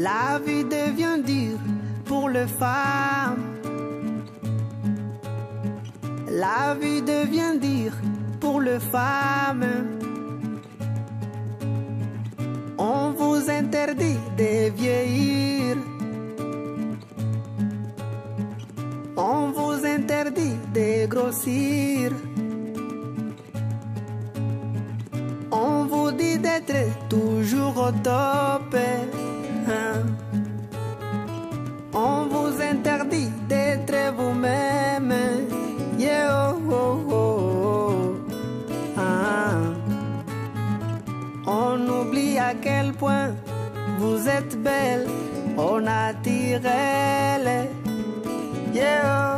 La vie devient dure pour les femmes. La vie devient dure pour les femmes. On vous interdit de vieillir. On vous interdit de grossir. On vous dit d'être toujours au top. On vous interdit d'être vous-même. Yeah, oh, oh, oh. Ah. On oublie à quel point vous êtes belle au naturel. Yeah,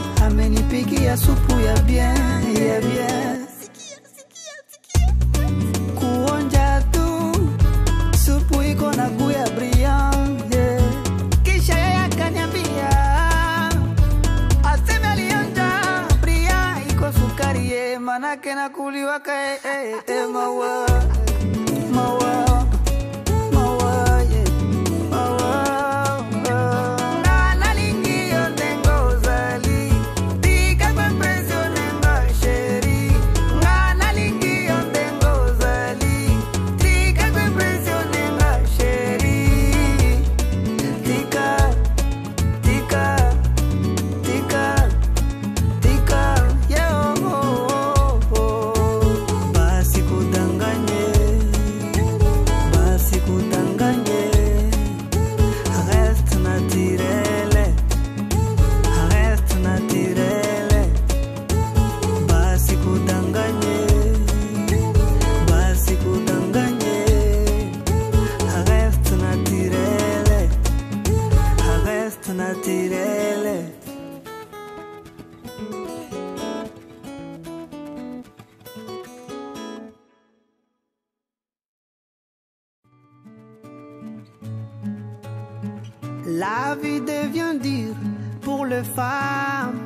amenipikia supu ya bien, ya bien. Kuonja tu supu iko na guya brillant yeah. Kisha yeye akaniambia aseme alionja brillant iko sukari ye manake eh, eh, eh, mawa mawa La vie devient dure pour les femmes.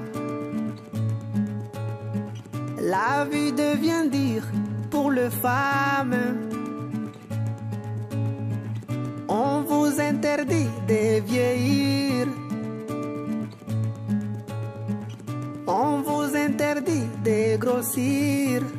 La vie devient dure pour les femmes. On vous interdit de vieillir. De